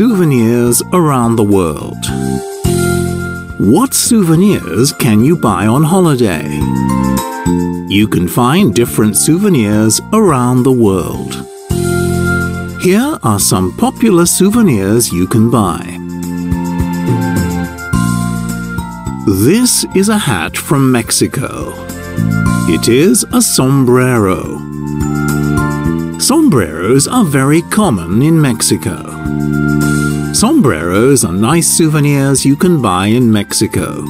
souvenirs around the world. What souvenirs can you buy on holiday? You can find different souvenirs around the world. Here are some popular souvenirs you can buy. This is a hat from Mexico. It is a sombrero. Sombreros are very common in Mexico. Sombreros are nice souvenirs you can buy in Mexico.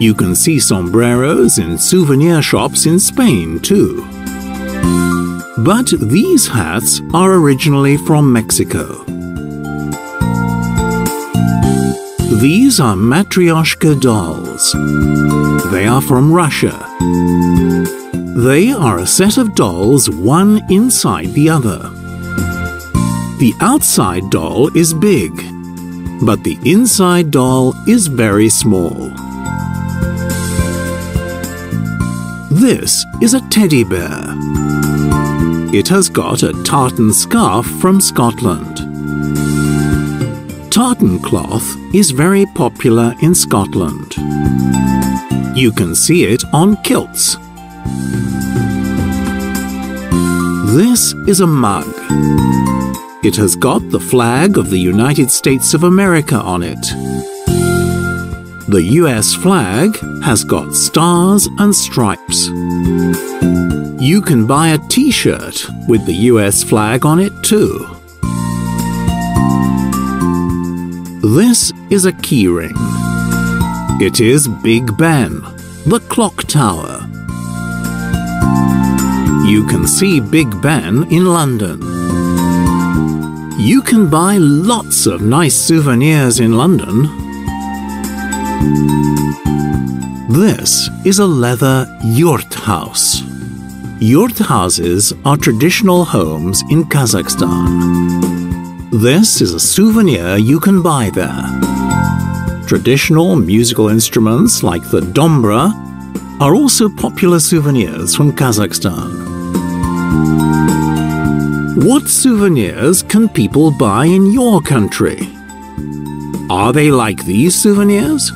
You can see sombreros in souvenir shops in Spain too. But these hats are originally from Mexico. These are Matryoshka dolls. They are from Russia. They are a set of dolls one inside the other. The outside doll is big, but the inside doll is very small. This is a teddy bear. It has got a tartan scarf from Scotland. Tartan cloth is very popular in Scotland. You can see it on kilts. This is a mug. It has got the flag of the United States of America on it. The US flag has got stars and stripes. You can buy a t-shirt with the US flag on it too. This is a keyring. It is Big Ben, the clock tower. You can see Big Ben in London. You can buy lots of nice souvenirs in London. This is a leather yurt house. Yurt houses are traditional homes in Kazakhstan. This is a souvenir you can buy there. Traditional musical instruments like the dombra are also popular souvenirs from Kazakhstan. What souvenirs can people buy in your country? Are they like these souvenirs?